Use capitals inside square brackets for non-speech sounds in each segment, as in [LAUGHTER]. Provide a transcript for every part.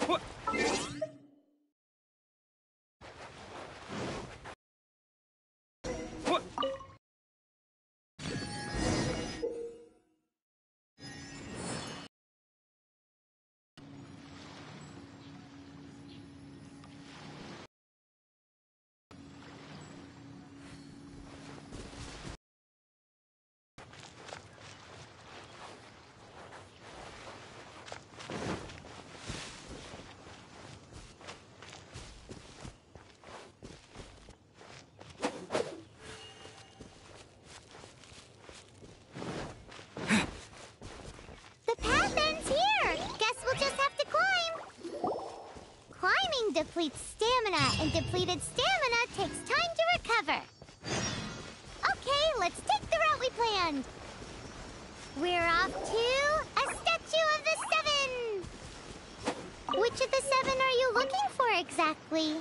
The depletes stamina, and depleted stamina takes time to recover. Okay, let's take the route we planned. We're off to a statue of the seven. Which of the seven are you looking for exactly?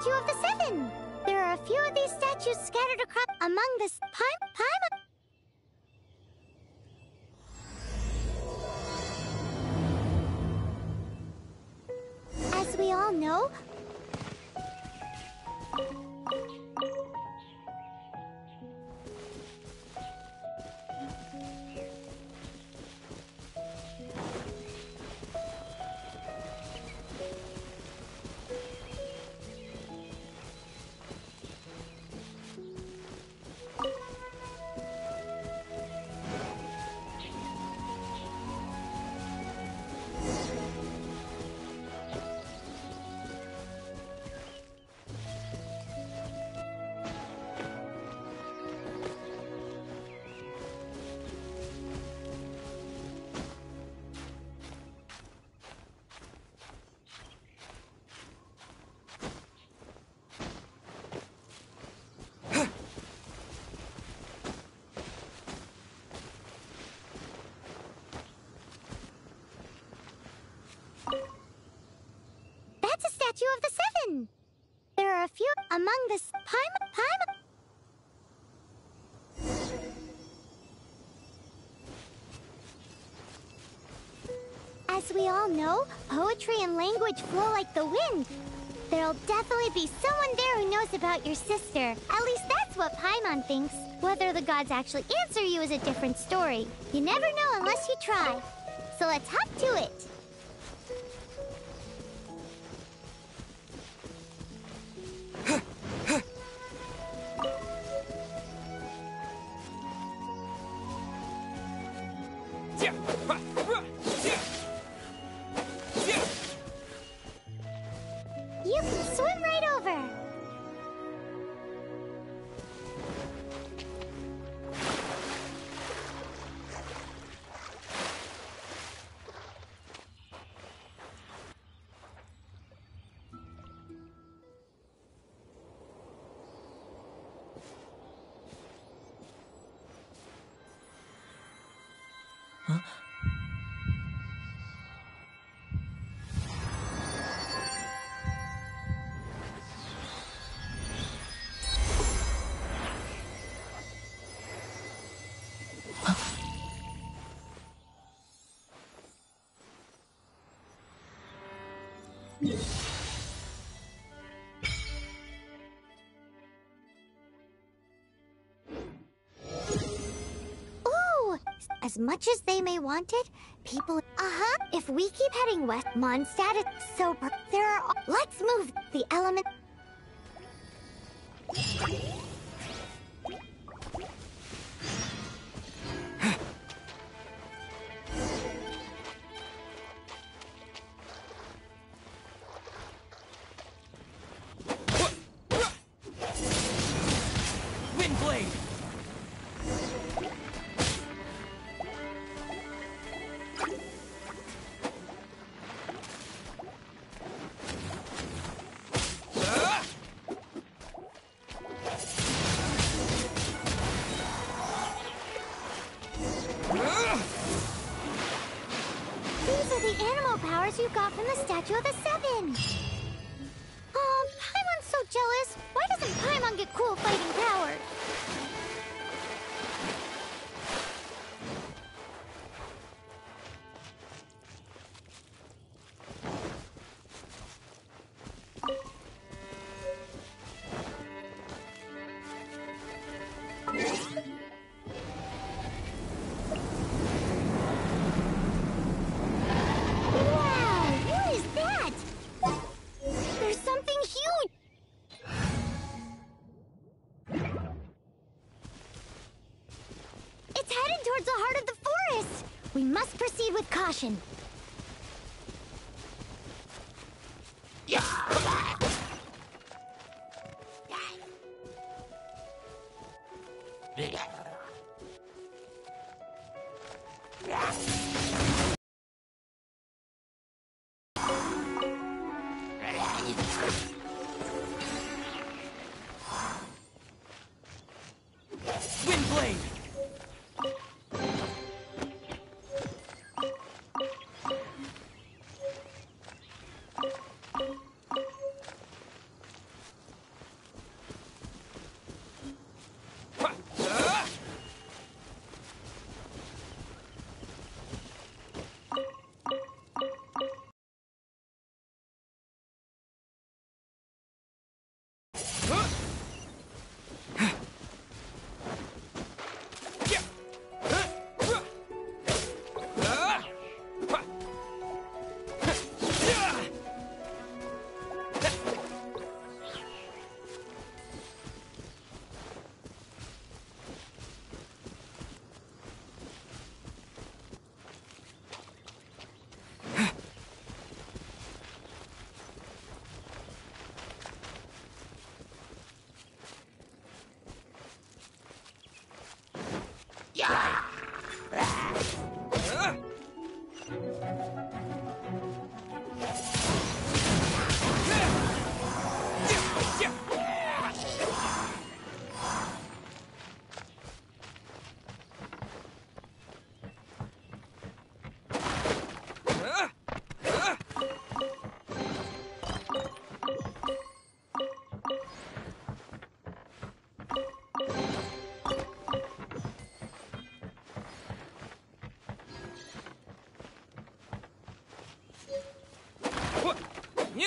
Statue of the seven. There are a few of these statues scattered across among this pine pine. Of the seven. There are a few among this pine pine. As we all know, poetry and language flow like the wind. There'll definitely be someone there who knows about your sister. At least that's what Paimon thinks. Whether the gods actually answer you is a different story. You never know unless you try. So let's hop to it. You can swim Ooh! As much as they may want it, people. Uh huh. If we keep heading west, Mondstadt is so. There are. Let's move the element. The the proceed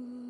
Yeah.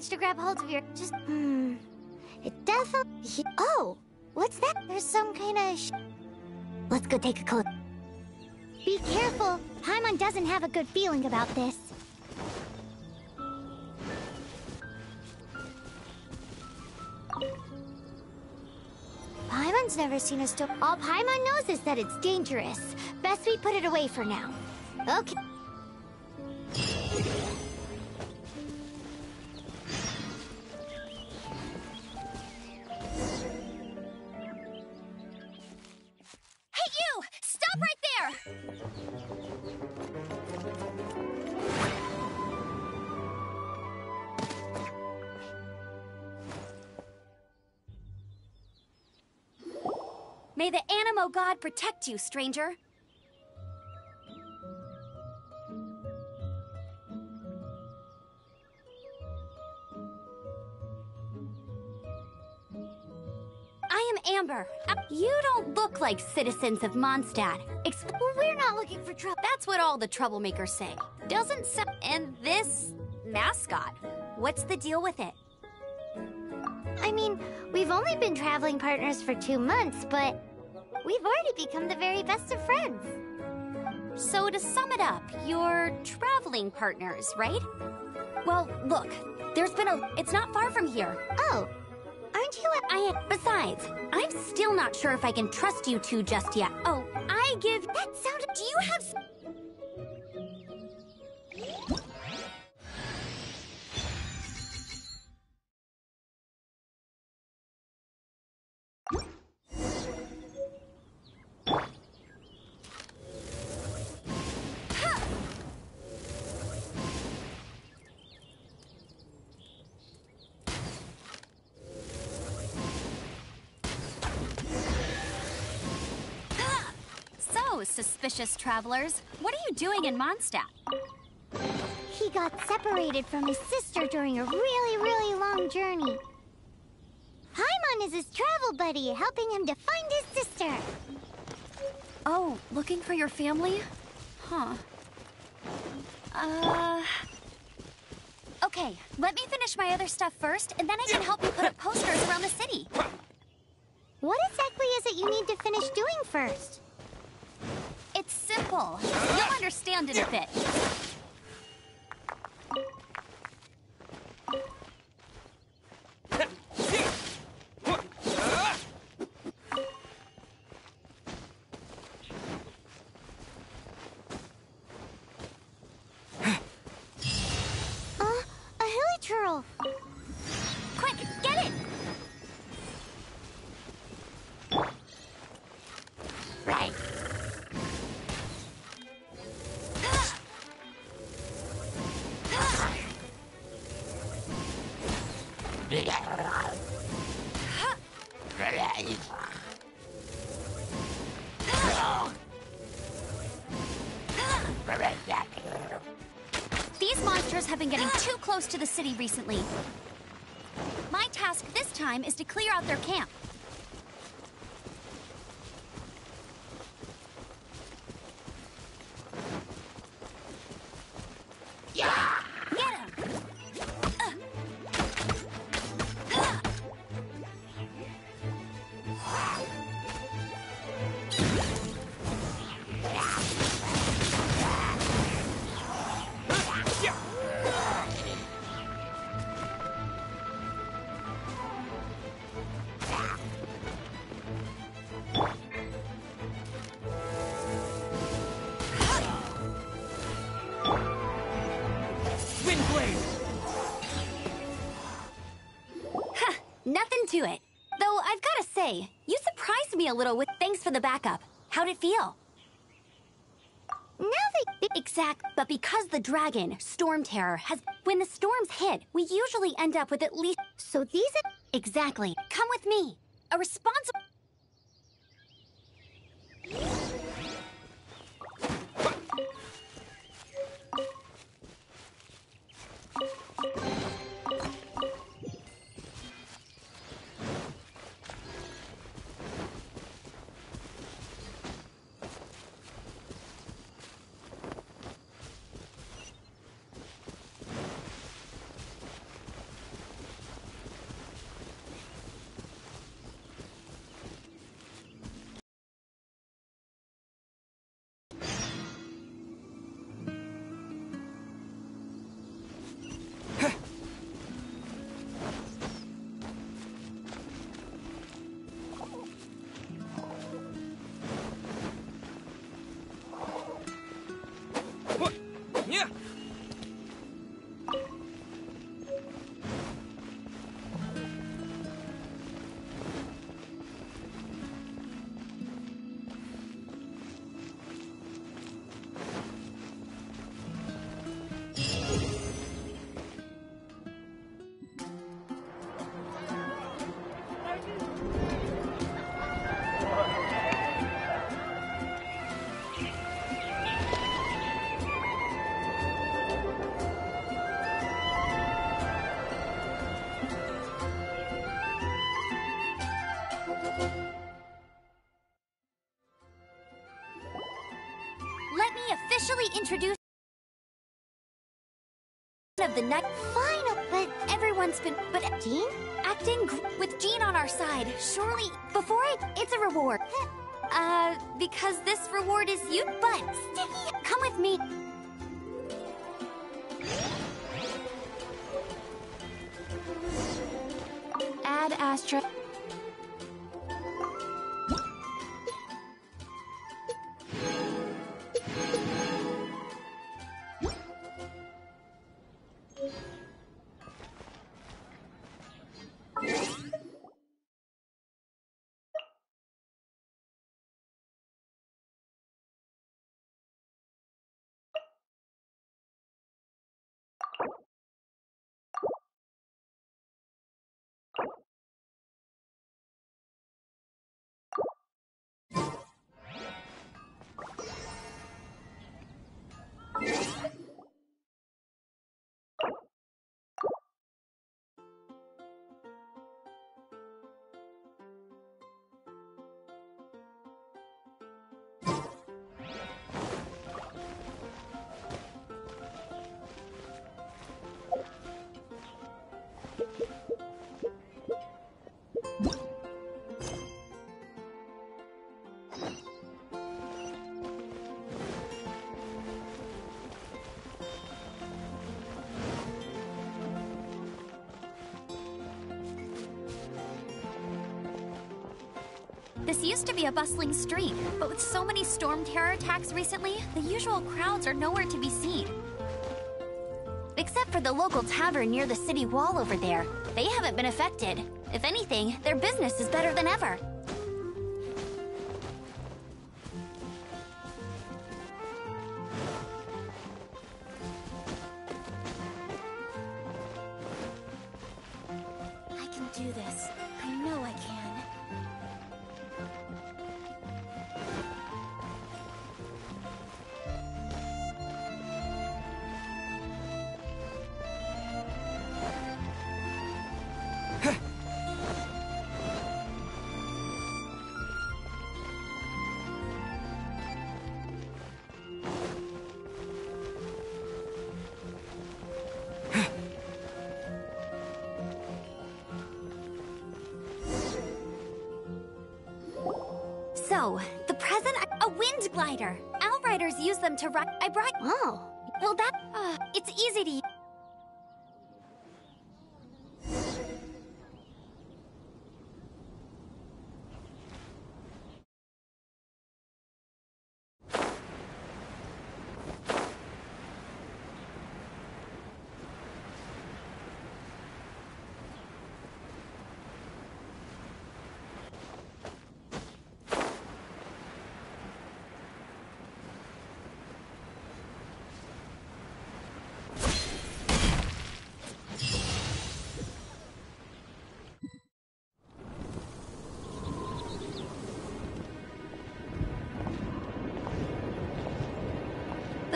managed to grab hold of your. Just. Hmm. It definitely. Oh! What's that? There's some kind of. Let's go take a close. Be careful! Paimon doesn't have a good feeling about this. Paimon's never seen a storm. All Paimon knows is that it's dangerous. Best we put it away for now. Okay. May the Anemo God protect you, stranger. I am Amber. Uh, You don't look like citizens of Mondstadt. We're not looking for trouble. That's what all the troublemakers say. Doesn't And this mascot, what's the deal with it? I mean, we've only been traveling partners for two months, but we've already become the very best of friends. So to sum it up, you're traveling partners, right? Well, look, there's been a. It's not far from here. Oh, aren't you a- I. Besides, I'm still not sure if I can trust you two just yet. Oh, I give. That sounded. Do you have? Travelers, what are you doing in Mondstadt? He got separated from his sister during a really, really long journey. Paimon is his travel buddy, helping him to find his sister. Oh, looking for your family? Huh. Uh. Okay, let me finish my other stuff first, and then I can help you put up posters around the city. What exactly is it you need to finish doing first? It's simple. You'll understand in a bit. The city recently. My task this time is to clear out their camp. Get a little with thanks for the backup. How'd it feel? Now they exact, but because the dragon, Storm Terror, has. When the storms hit, we usually end up with at least. So these. Exactly. Come with me. A responsible. Introduce. of the night. Fine, but... Everyone's been. But. Jean? Acting with Jean on our side. Surely. Before I. It's a reward. [LAUGHS] Uh, because this reward is you. But. Sticky, come with me. Ad astra. Used to be a bustling street, but with so many storm terror attacks recently, the usual crowds are nowhere to be seen. Except for the local tavern near the city wall over there. They haven't been affected. If anything, their business is better than ever. So, the present a wind glider. Outriders use them to ride. I brought. Oh. Well, that. Uh, it's easy to.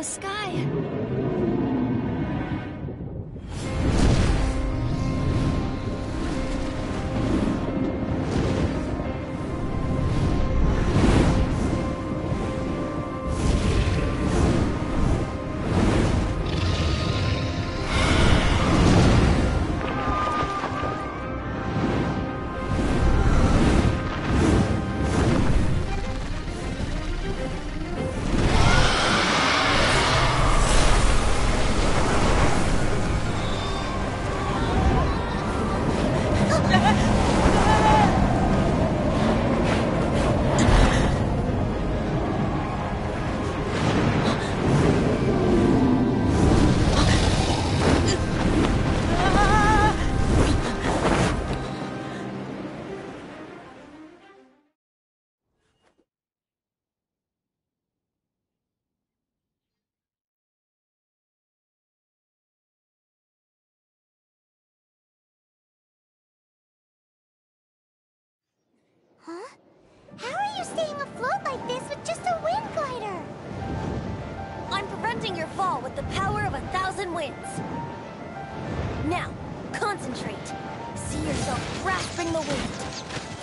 Sky. Like this with just a wind glider? I'm preventing your fall with the power of a thousand winds. Now, concentrate. See yourself grasping the wind.